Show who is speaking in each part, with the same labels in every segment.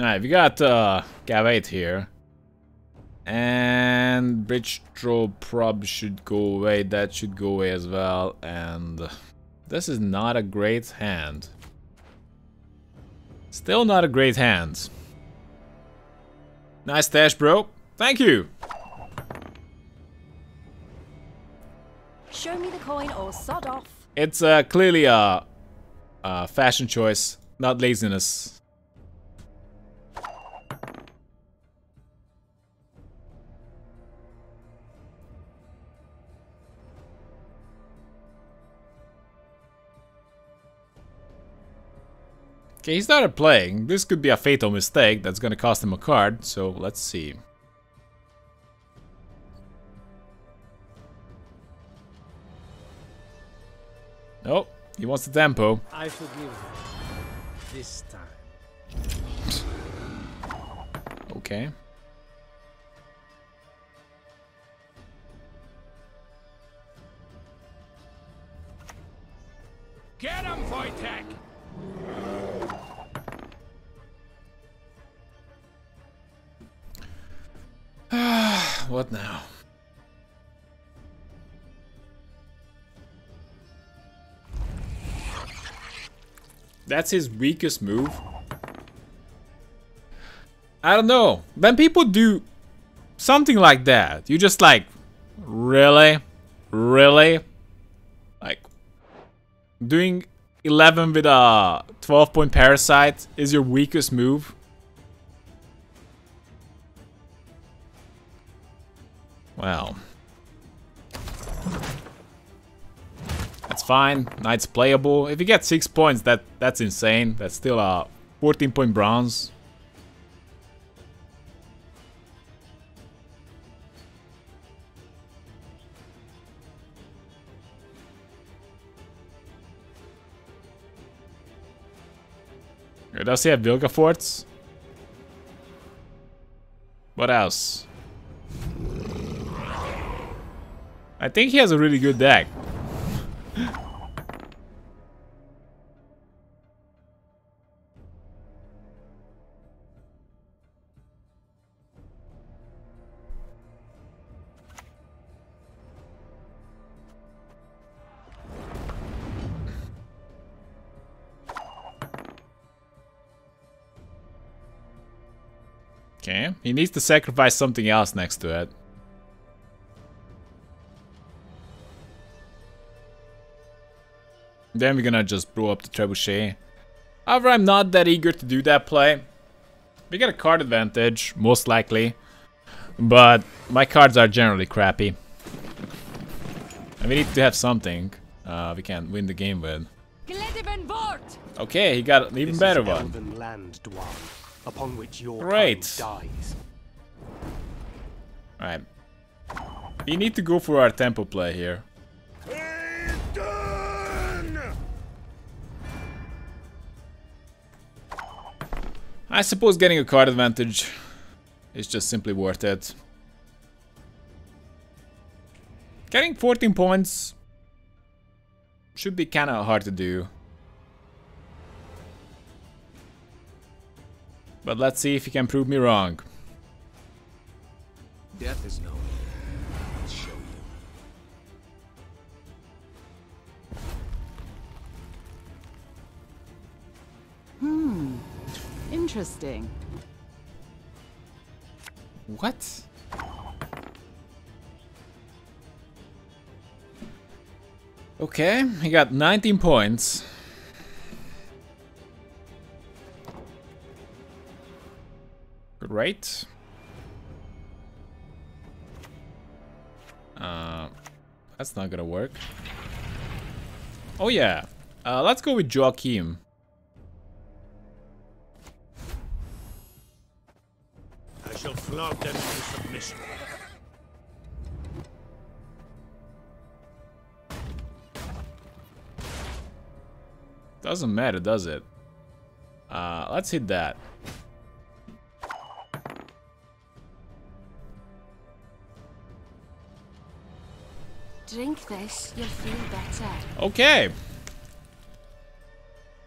Speaker 1: Alright, we got uh, Cav 8 here. And Bridge Draw Prob should go away. That should go away as well. And this is not a great hand. Still not a great hand. Nice stash, bro. Thank you.
Speaker 2: Show me the coin or sod off.
Speaker 1: It's uh, clearly a, a fashion choice, not laziness. Okay, he started playing. This could be a fatal mistake that's gonna cost him a card, so let's see. Oh, he wants the tempo.
Speaker 3: I forgive him. This time.
Speaker 1: Okay.
Speaker 4: Get him, Wojtek!
Speaker 1: What now? That's his weakest move. I don't know. When people do something like that, you just like, really? Really? Like, doing 11 with a 12 point parasite is your weakest move? Wow. That's fine. Knight's playable. If you get 6 points, that that's insane. That's still a 14 point bronze. Does he have Vilgefortz? What else? I think he has a really good deck. Okay, he needs to sacrifice something else next to it. Then we're gonna just blow up the trebuchet. However, I'm not that eager to do that play. We get a card advantage, most likely. But my cards are generally crappy. And we need to have something uh, we can win the game with. Okay, he got an even
Speaker 3: This
Speaker 1: better one.
Speaker 3: Land, Dwarf, upon which your
Speaker 1: Great.
Speaker 3: dies.
Speaker 1: Alright. We need to go for our tempo play here. I suppose getting a card advantage is just simply worth it. Getting 14 points should be kinda hard to do. But let's see if he can prove me wrong.
Speaker 4: Death is.
Speaker 5: Interesting.
Speaker 1: What? Okay, he got 19 points. Great. Uh, that's not gonna work. Oh yeah, uh, let's go with Joachim.
Speaker 4: I them into submission.
Speaker 1: Doesn't matter, does it? Uh, let's hit that.
Speaker 2: Drink this, you'll feel better.
Speaker 1: Okay.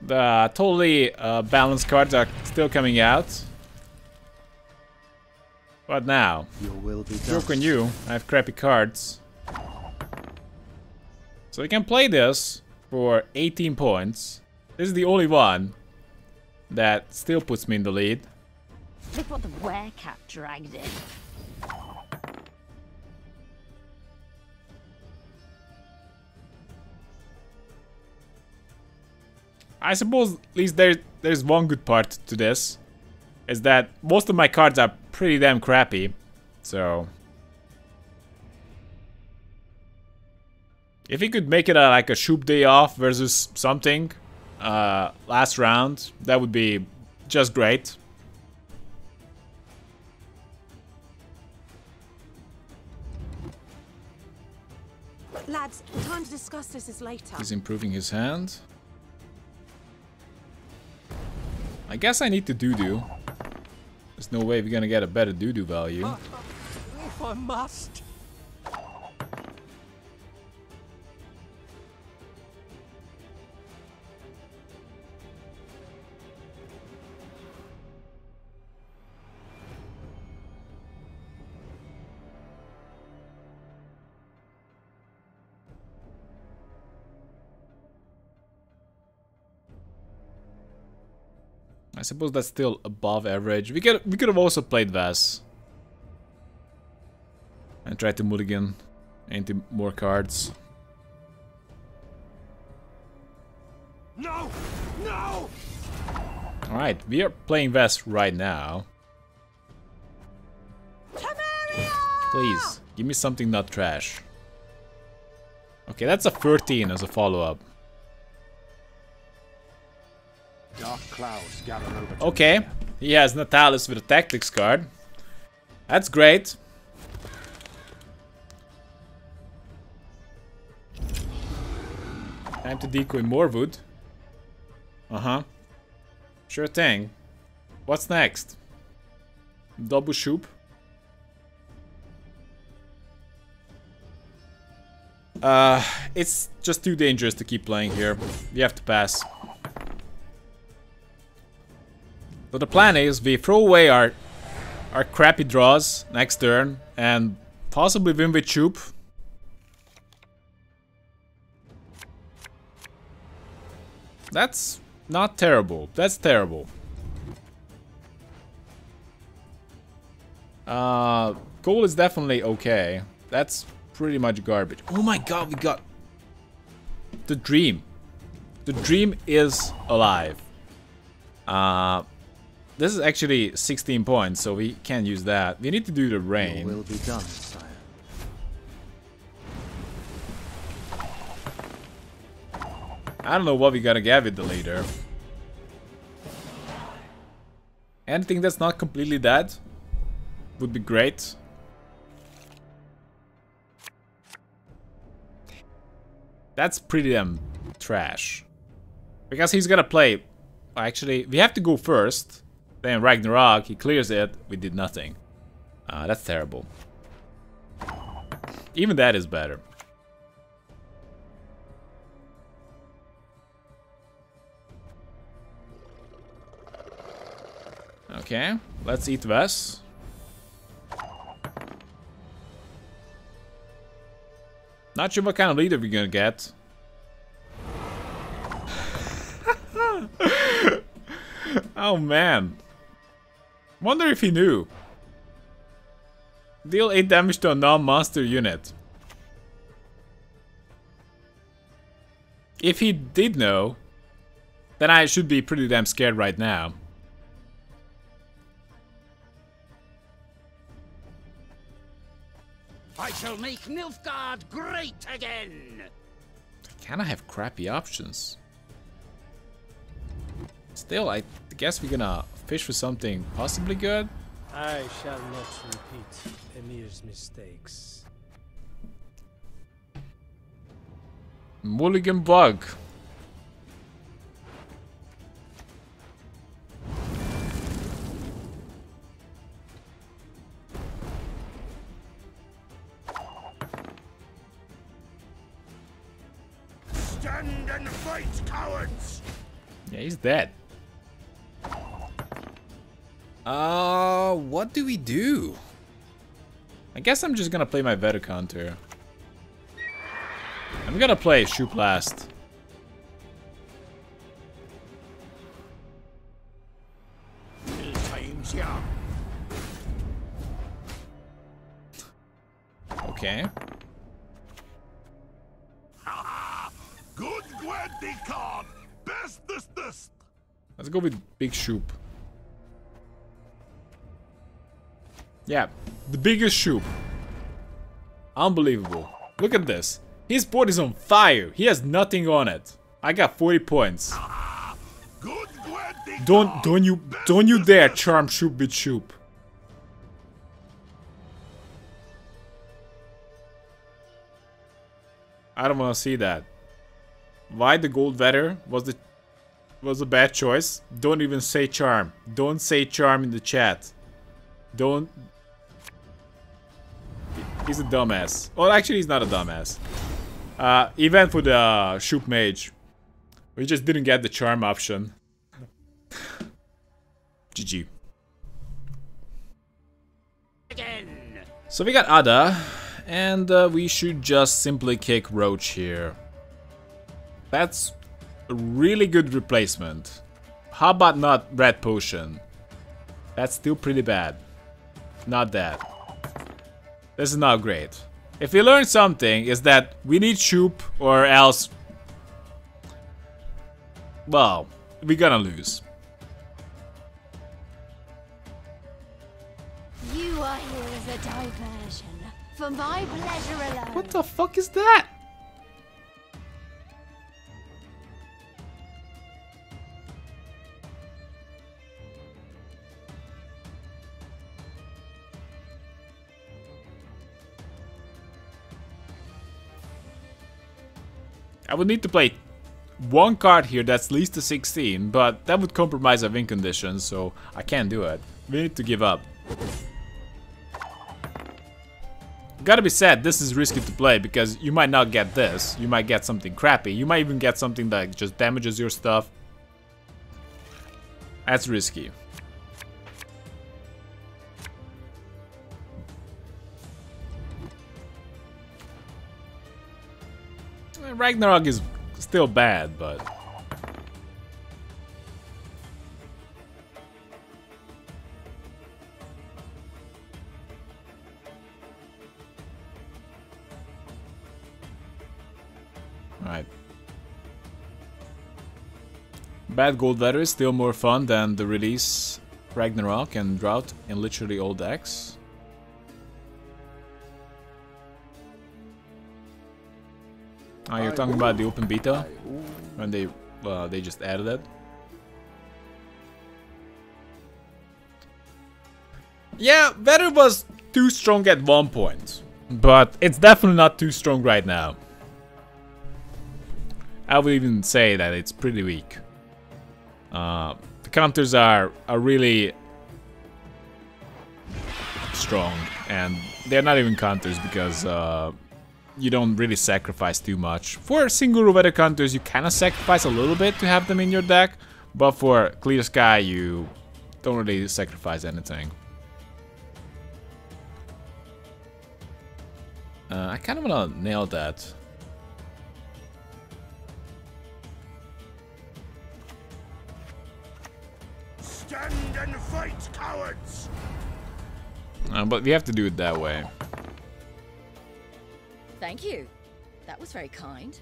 Speaker 1: The totally uh, balanced cards are still coming out. What now?
Speaker 5: Your will be done.
Speaker 1: Joke on you. I have crappy cards. So we can play this for 18 points. This is the only one that still puts me in the lead.
Speaker 6: Look what the werecat dragged in.
Speaker 1: I suppose at least there, there's one good part to this. Is that most of my cards are pretty damn crappy. So... If he could make it a, like a shoot day off versus something uh, last round, that would be just great.
Speaker 2: Lads, time to discuss this is later.
Speaker 1: He's improving his hand. I guess I need to Dudu. There's no way we're gonna get a better Dudu value.
Speaker 3: I must.
Speaker 1: I suppose that's still above average. We could we could have also played Ves. And tried to mulligan into more cards.
Speaker 3: No! No!
Speaker 1: Alright, we are playing Ves right now. Please, give me something not trash. Okay, that's a 13 as a follow-up. Okay, he has Natalis with a tactics card. That's great. Time to decoy more wood. Uh-huh. Sure thing. What's next? Double Shupe. Uh, it's just too dangerous to keep playing here. We have to pass. So the plan is we throw away our our crappy draws next turn and possibly win with Shupe. That's not terrible. That's terrible. Uh, goal is definitely okay. That's pretty much garbage. Oh my god, we got the dream. The dream is alive. Uh, this is actually 16 points, so we can't use that. We need to do the rain.
Speaker 5: will be done, sire.
Speaker 1: I don't know what we gotta get with the leader. Anything that's not completely dead would be great. That's pretty damn trash. Because he's gonna play... Actually, we have to go first. Then Ragnarok, he clears it. We did nothing. Uh, that's terrible. Even that is better. Okay, let's eat Ves. Not sure what kind of leader we're gonna get. oh man. Wonder if he knew. Deal 8 damage to a non-monster unit. If he did know, then I should be pretty damn scared right now.
Speaker 4: I shall make Nilfgaard great again!
Speaker 1: Can I have crappy options? Still, I guess we're gonna fish for something possibly good.
Speaker 3: I shall not repeat Emhyr's mistakes.
Speaker 1: Mulligan Bug.
Speaker 4: Stand and fight, cowards!
Speaker 1: Yeah, he's dead. Uh, what do we do? I guess I'm just gonna play my Vetter counter. I'm gonna play Shupe last. Okay.
Speaker 4: Good Gwendy card. Best this this.
Speaker 1: Let's go with Big Shupe. Yeah, the biggest Shupe. Unbelievable. Look at this. His board is on fire. He has nothing on it. I got 40 points. Don't don't you don't you dare charm Shupe with Shupe. I don't want to see that. Why the gold vetter was the was a bad choice? Don't even say charm. Don't say charm in the chat. Don't. He's a dumbass. Well, actually, he's not a dumbass. Uh, event for the uh, Shupe Mage. We just didn't get the charm option. GG.
Speaker 4: Again.
Speaker 1: So we got Ada, and uh, we should just simply kick Roach here. That's a really good replacement. How about not Red Potion? That's still pretty bad. Not that. This is not great. If we learn something, is that we need Shupe or else... Well, we're gonna lose.
Speaker 6: You are here as a diversion. For my pleasure alone.
Speaker 1: What the fuck is that? I would need to play one card here that's least to 16, but that would compromise our win condition, so I can't do it. We need to give up. Gotta be said, this is risky to play because you might not get this. You might get something crappy. You might even get something that just damages your stuff. That's risky. Ragnarok is still bad, but... Alright. Bad Gold Letter is still more fun than the release Ragnarok and Drought in literally all decks. Oh, you're talking about the open beta? When they uh, they just added it? Yeah, Vetter was too strong at one point. But it's definitely not too strong right now. I would even say that it's pretty weak. Uh, the counters are, are really strong, and they're not even counters because uh, you don't really sacrifice too much. For single Rovetta counters, you kind of sacrifice a little bit to have them in your deck, but for Clear Sky, you don't really sacrifice anything. Uh, I kind of want to nail that.
Speaker 4: Stand and fight, cowards.
Speaker 1: Uh, but we have to do it that way.
Speaker 6: Thank you. That was very kind.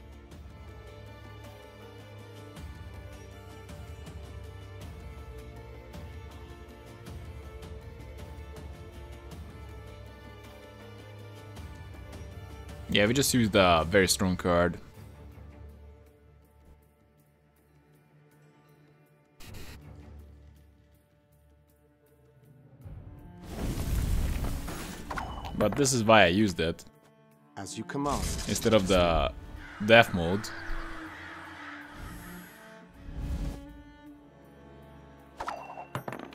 Speaker 1: Yeah, we just used a very strong card. But this is why I used it,
Speaker 5: As you command.
Speaker 1: instead of the death mode.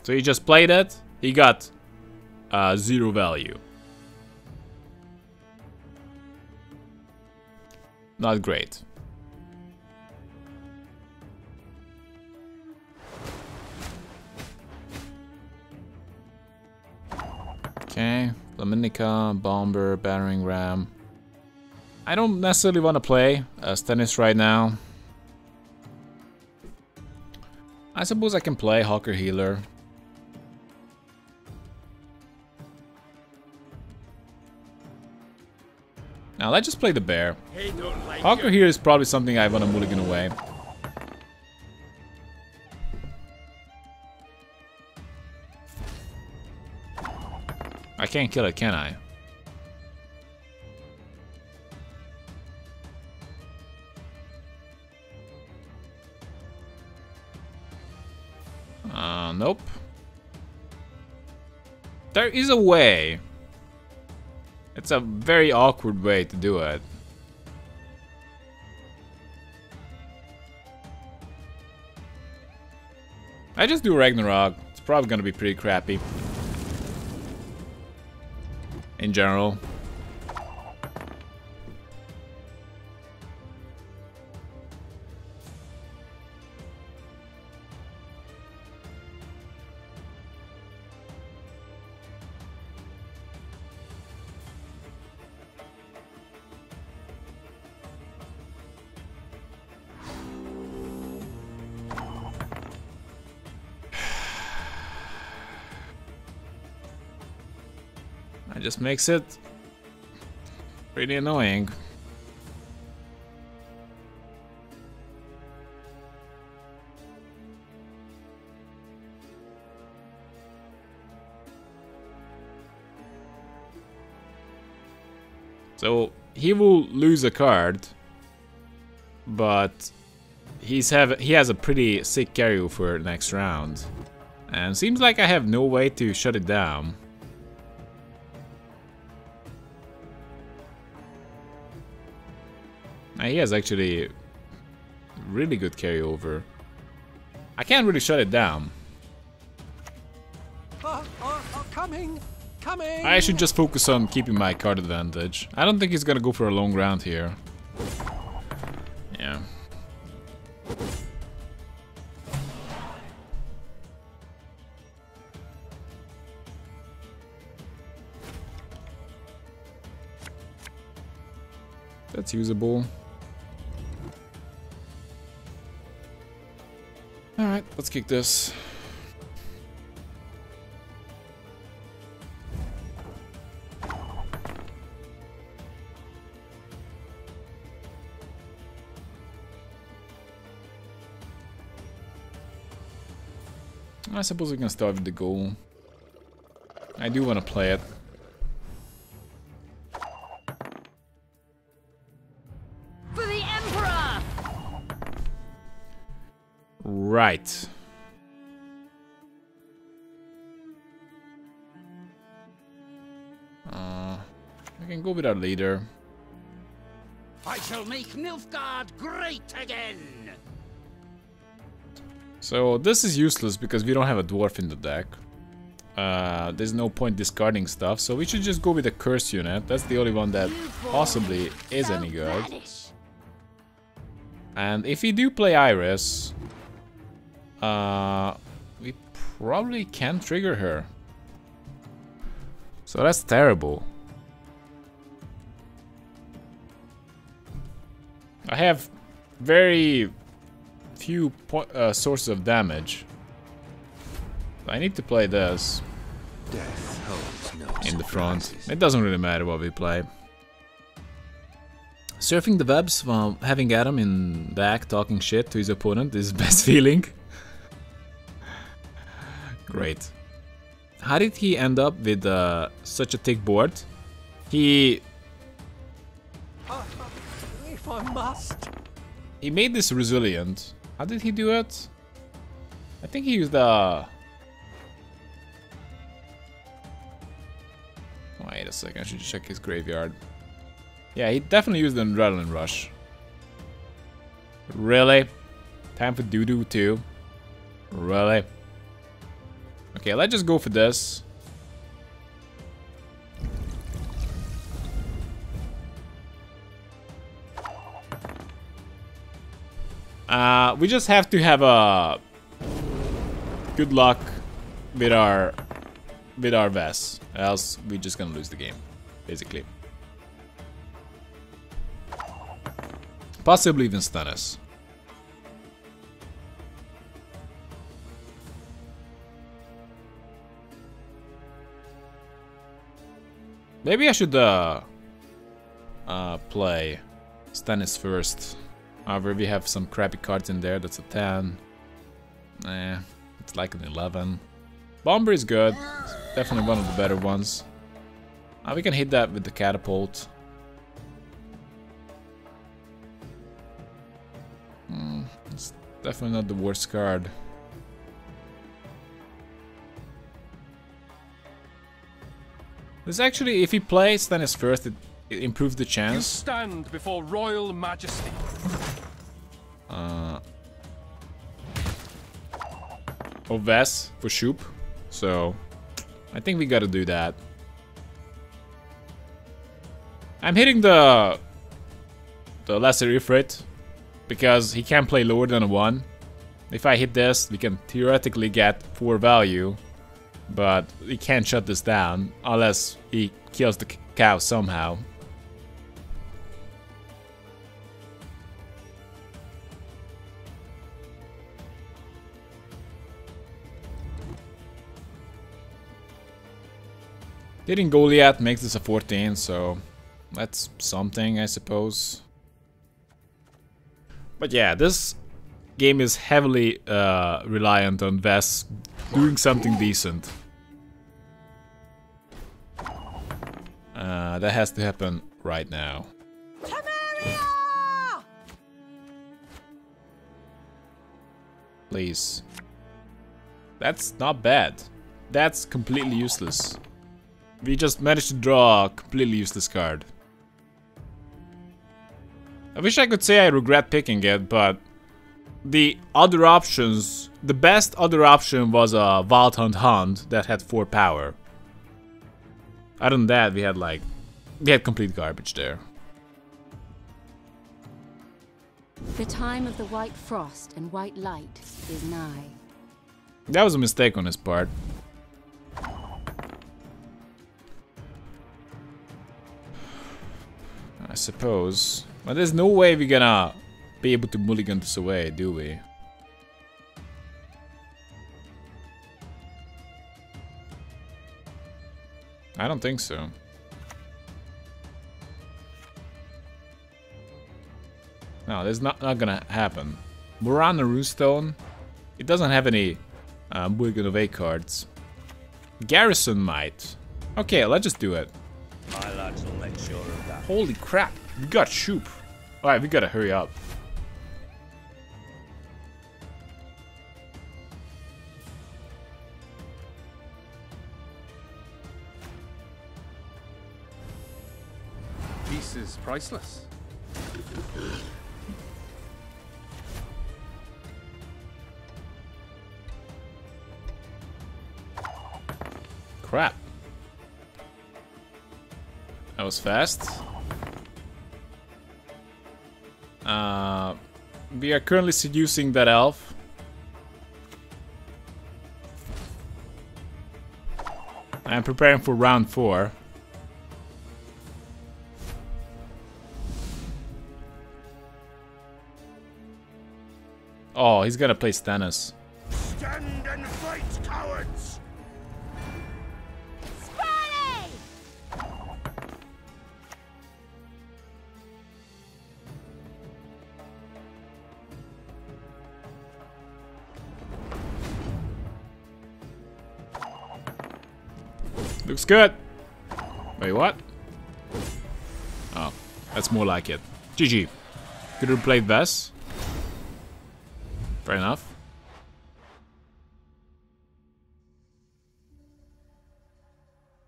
Speaker 1: So he just played it, he got uh, zero value. Not great. Okay, Dominica, Bomber, Battering Ram. I don't necessarily want to play uh, Stannis right now. I suppose I can play Hawker Healer. Now let's just play the bear. Hawker here is probably something I want to mulligan away. I can't kill it, can I? Nope. There is a way. It's a very awkward way to do it. I just do Ragnarok. It's probably gonna be pretty crappy. In general. That just makes it pretty annoying. So he will lose a card, but he's have he has a pretty sick carry for next round, and seems like I have no way to shut it down. Uh, he has actually really good carryover. I can't really shut it down.
Speaker 3: Oh, oh, oh, coming! Coming!
Speaker 1: I should just focus on keeping my card advantage. I don't think he's gonna go for a long round here. Yeah. That's usable. Let's kick this. I suppose we can start with the goal. I do want to play it. Right. Uh, we can go with our leader.
Speaker 4: I shall make Nilfgaard great again!
Speaker 1: So this is useless because we don't have a dwarf in the deck. Uh, there's no point discarding stuff, so we should just go with a curse unit. That's the only one that possibly is any good. And if we do play Iris, uh, we probably can trigger her. So that's terrible. I have very few po uh, sources of damage. I need to play this
Speaker 5: Death holds no
Speaker 1: in the front. It doesn't really matter what we play. Surfing the webs while having Adam in back talking shit to his opponent is best feeling. Great. How did he end up with uh, such a thick board? He
Speaker 3: If I must.
Speaker 1: he made this resilient. How did he do it? I think he used the. Wait a second, I should check his graveyard. Yeah, he definitely used an adrenaline rush. Really? Time for Dudu too. Really? Okay, let's just go for this. Uh, we just have to have a good luck with our with our Ves, else we're just gonna lose the game, basically. Possibly even stun us. Maybe I should uh, uh, play Stannis first. However, we have some crappy cards in there. That's a 10. Eh, it's like an 11. Bomber is good. It's definitely one of the better ones. Uh, we can hit that with the catapult. Hmm, it's definitely not the worst card. This actually, if he plays Stannis first, it, it improves the chance.
Speaker 7: You stand before royal majesty.
Speaker 1: Uh, of Ves for Shupe. So, I think we gotta do that. I'm hitting the the lesser Ifrit because he can play lower than a 1. If I hit this, we can theoretically get 4 value, but he can't shut this down unless he kills the cow somehow. Hitting Goliath makes this a 14, so that's something, I suppose. But yeah, this game is heavily uh, reliant on Ves doing something decent. Uh, that has to happen right now. Please. That's not bad. That's completely useless. We just managed to draw a completely useless card. I wish I could say I regret picking it, but the other options, the best other option was a Hunt Hunt that had 4 power. Other than that, we had like, we had complete garbage there.
Speaker 6: The time of the white frost and white light is nigh.
Speaker 1: That was a mistake on his part. I suppose. But there's no way we're gonna be able to mulligan this away, do we? I don't think so. No, that's not, not gonna happen. Moran Runestone, it doesn't have any uh, mulligan away cards. Garrison might. Okay, let's just do it.
Speaker 4: My lads will make sure of that.
Speaker 1: Holy crap, we got Shupe. Alright, we gotta hurry up.
Speaker 7: Priceless.
Speaker 1: Crap. That was fast. Uh, we are currently seducing that elf. I'm preparing for round four. He's gonna play Stannis.
Speaker 4: Stand and fight, cowards!
Speaker 1: Looks good. Wait, what? Oh, that's more like it. GG. Could have played Ves. Fair enough.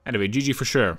Speaker 1: Anyway, GG for sure.